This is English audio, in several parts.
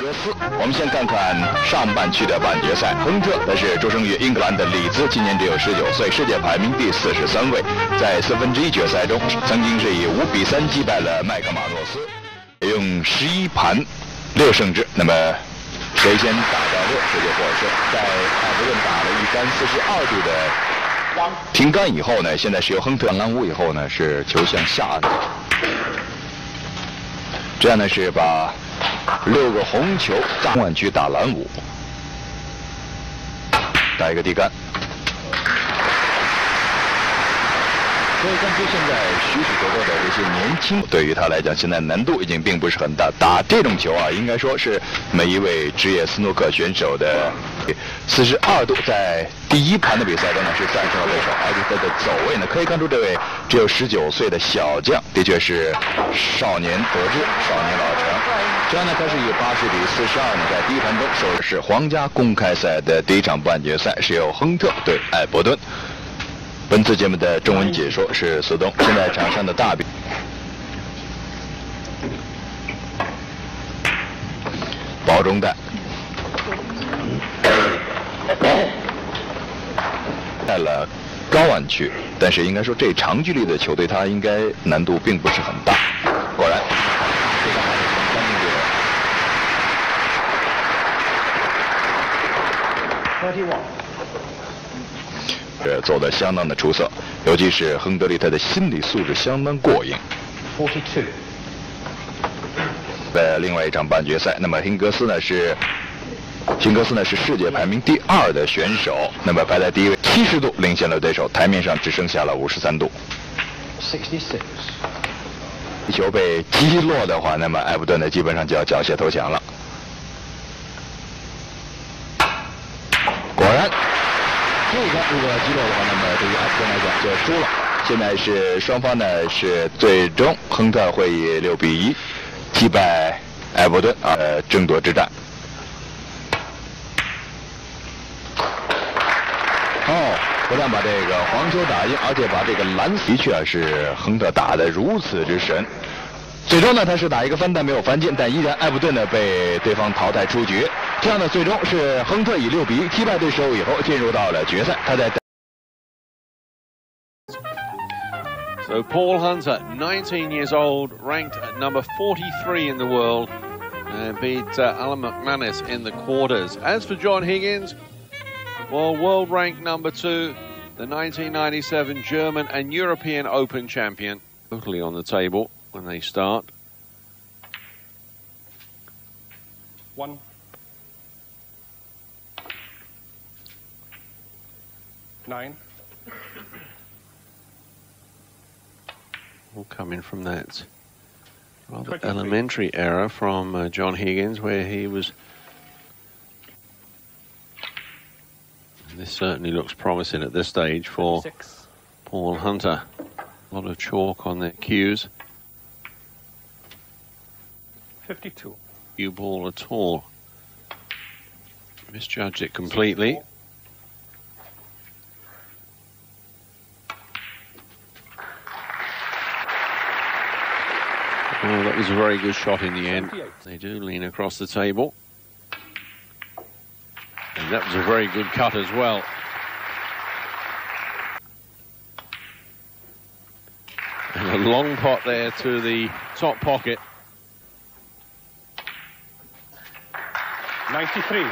格斯。我们先看看上半区的半决赛，亨特他是出生于英格兰的里兹，今年只有十九岁，世界排名第四十三位，在四分之一决赛中曾经是以五比三击败了麦克马诺斯，用十一盘六胜制。那么谁先打到六，谁就获胜。在艾弗顿打了一杆四十二度的停杆以后呢，现在是由亨特拦屋以后呢，是球向下。这样呢是把六个红球大换区打蓝五，打一个地杆。所以根据现在许许多多的这些年轻，对于他来讲，现在难度已经并不是很大。打这种球啊，应该说是每一位职业斯诺克选手的四十二度，在第一盘的比赛中呢是战胜了对手，而且他的走位呢，可以看出这位只有十九岁的小将的确是少年得志，少年老成。这样呢，他是以八十比四十二呢，在第一盘中首的是皇家公开赛的第一场半决赛，是由亨特对艾伯顿。本次节目的中文解说是苏东现在场上的大比包中带带了高安区但是应该说这长距离的球对他应该难度并不是很大。果然。呃，走的相当的出色，尤其是亨德利，他的心理素质相当过硬。Forty-two。在另外一场半决赛，那么辛格斯呢是，辛格斯呢是世界排名第二的选手，那么排在第一位，七十度领先了对手，台面上只剩下了五十三度。Sixty-six。球被击落的话，那么埃弗顿呢基本上就要缴械投降了。果然。这个如果击落的话，那么对于阿斯顿来讲就输了。现在是双方呢是最终亨特会以六比一击败埃弗顿啊，争夺之战。哦，不但把这个黄球打进，而且把这个蓝的确啊是亨特打的如此之神。最终呢，他是打一个翻但没有翻进，但依然埃弗顿呢被对方淘汰出局。这样呢，最终是亨特以六比一击败对手以后进入到了决赛。他在。So Paul Hunter, 19 years old, ranked at number 43 in the world, and beat uh, Alan McManus in the quarters. As for John Higgins, well, world ranked number two, the 1997 German and European Open champion, totally on the table when they start. One. Nine. All coming from that rather elementary error from uh, John Higgins, where he was. This certainly looks promising at this stage for Six. Paul Hunter. A lot of chalk on their cues. 52. You ball at all. Misjudged it completely. 64. Was a very good shot in the end. They do lean across the table. And that was a very good cut as well. And a long pot there to the top pocket. 93.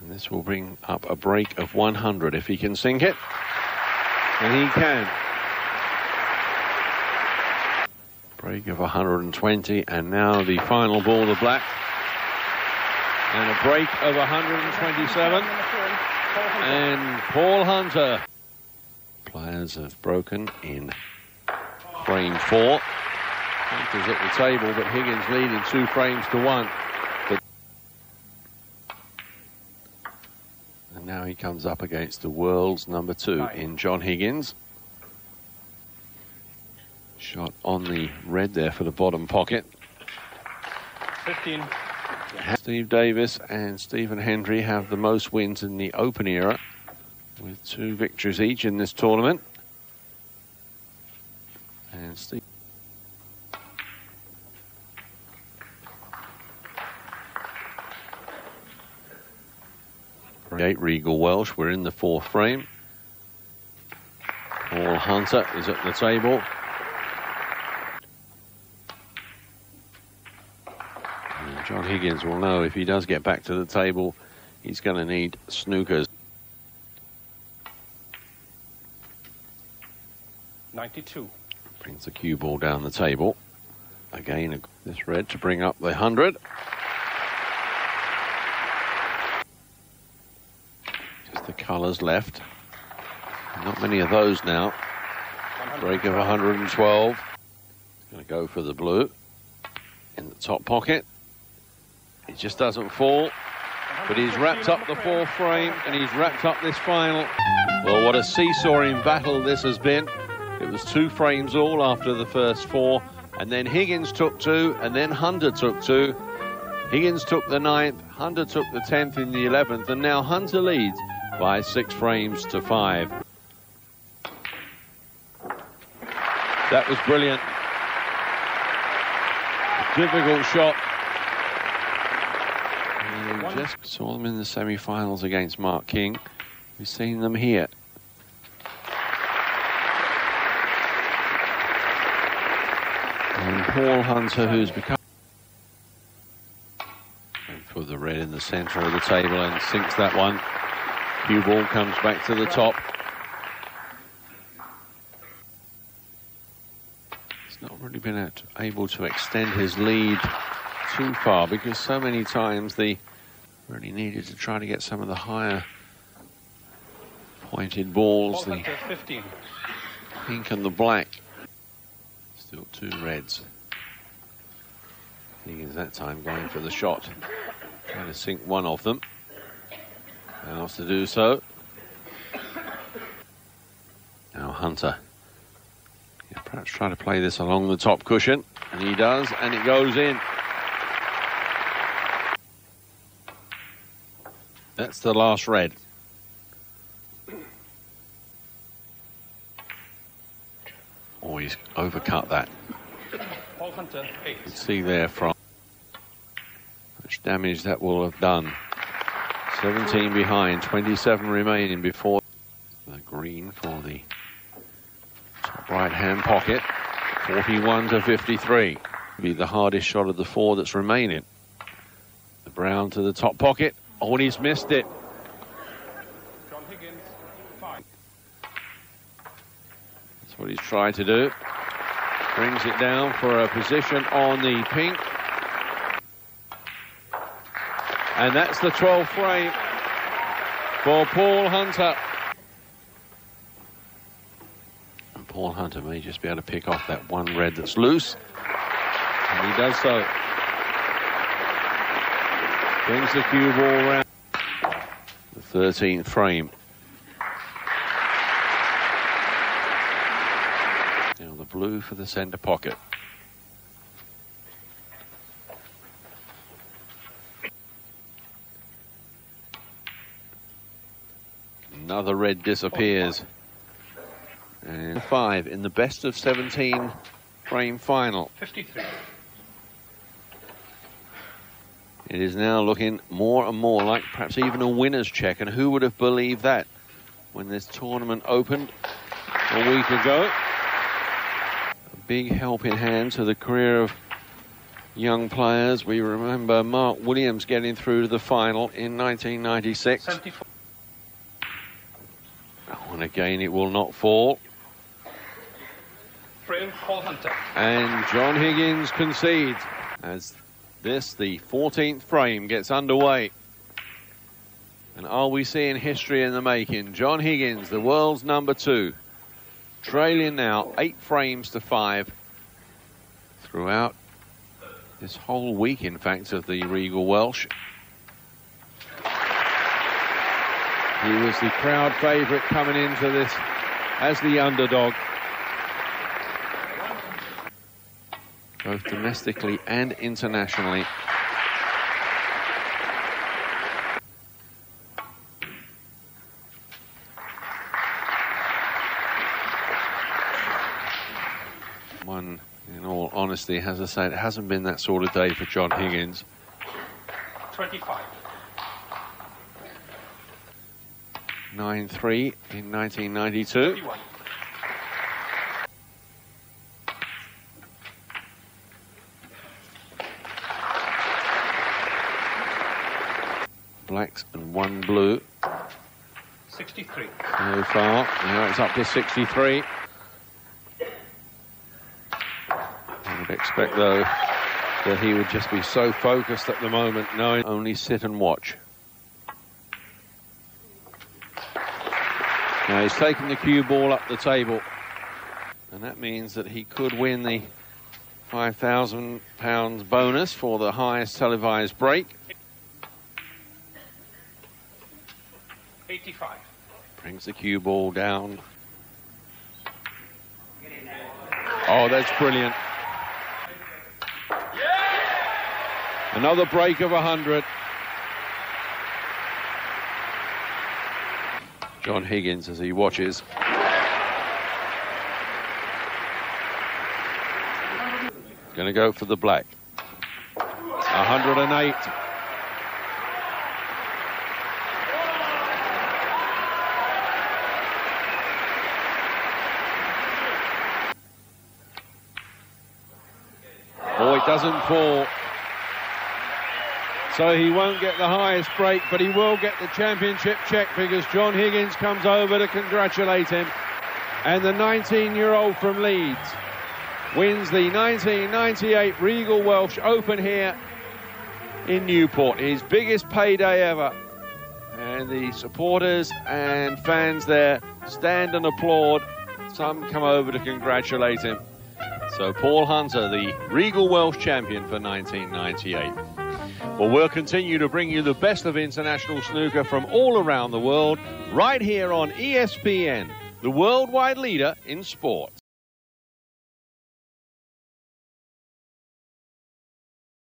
And this will bring up a break of 100 if he can sink it. And he can. Break of 120, and now the final ball to black. And a break of 127. And Paul Hunter. Players have broken in frame four. Hunter's at the table, but Higgins leading two frames to one. And now he comes up against the world's number two in John Higgins. Shot on the red there for the bottom pocket. 15. Steve Davis and Stephen Hendry have the most wins in the open era with two victories each in this tournament. And Steve. Eight Regal Welsh, we're in the fourth frame. Paul Hunter is at the table. Higgins will know if he does get back to the table, he's going to need snookers. 92. Brings the cue ball down the table. Again, this red to bring up the 100. Just the colours left. Not many of those now. Break of 112. Going to go for the blue. In the top pocket. It just doesn't fall. But he's wrapped up the fourth frame and he's wrapped up this final. Well, what a seesawing battle this has been. It was two frames all after the first four, and then Higgins took two, and then Hunter took two. Higgins took the ninth, Hunter took the tenth in the eleventh, and now Hunter leads by six frames to five. That was brilliant. Difficult shot. And saw them in the semi-finals against Mark King. We've seen them here. And Paul Hunter, who's become for the red in the centre of the table and sinks that one. Cue ball comes back to the top. He's not really been able to extend his lead too far because so many times the really needed to try to get some of the higher pointed balls, the 15. pink and the black. Still two reds. Higgins that time going for the shot. Trying to sink one of them. Fails to do so. Now Hunter. Yeah, perhaps try to play this along the top cushion. And he does, and it goes in. That's the last red. Oh, he's overcut that. Paul Hunter, 8. You can see there from much damage that will have done. 17 behind, 27 remaining before the green for the top right hand pocket. 41 to 53. Be the hardest shot of the four that's remaining. The brown to the top pocket. Oh, and he's missed it. John Higgins, 5. That's what he's trying to do. Brings it down for a position on the pink. And that's the 12th frame for Paul Hunter. And Paul Hunter may just be able to pick off that one red that's loose. And he does so. Brings the cue ball round. The 13th frame. Now the blue for the centre pocket. Another red disappears. And five in the best of 17 frame final. 53. It is now looking more and more like perhaps even a winner's check. And who would have believed that when this tournament opened a week ago? A big helping hand to the career of young players. We remember Mark Williams getting through to the final in 1996. 74. And again, it will not fall. Frame, Paul Hunter. And John Higgins concedes as this, the 14th frame, gets underway. And are we seeing history in the making? John Higgins, the world's number two, trailing now eight frames to five throughout this whole week, in fact, of the Regal Welsh. He was the crowd favourite coming into this as the underdog. Both domestically and internationally. One, in all honesty, as I say, it hasn't been that sort of day for John Higgins. 25. 9-3 in 1992. 31. Blacks and one blue 63. so far. Now it's up to 63. I would expect, though, that he would just be so focused at the moment, knowing only sit and watch. Now he's taken the cue ball up the table, and that means that he could win the £5,000 bonus for the highest televised break. 85. Brings the cue ball down. Oh, that's brilliant. Another break of 100. John Higgins as he watches. Going to go for the black. 108. Doesn't fall. So he won't get the highest break, but he will get the championship check because John Higgins comes over to congratulate him. And the 19-year-old from Leeds wins the 1998 Regal Welsh Open here in Newport. His biggest payday ever. And the supporters and fans there stand and applaud. Some come over to congratulate him. So Paul Hunter, the Regal Welsh champion for 1998. Well, we'll continue to bring you the best of international snooker from all around the world, right here on ESPN, the worldwide leader in sport.